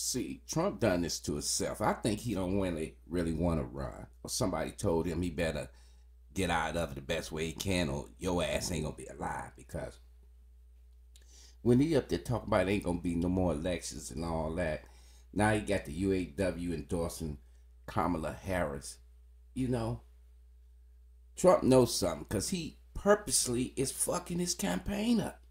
See, Trump done this to himself. I think he don't really really want to run. Or somebody told him he better get out of it the best way he can, or your ass ain't gonna be alive. Because when he up there talking about ain't gonna be no more elections and all that, now he got the UAW endorsing Kamala Harris. You know, Trump knows something because he purposely is fucking his campaign up.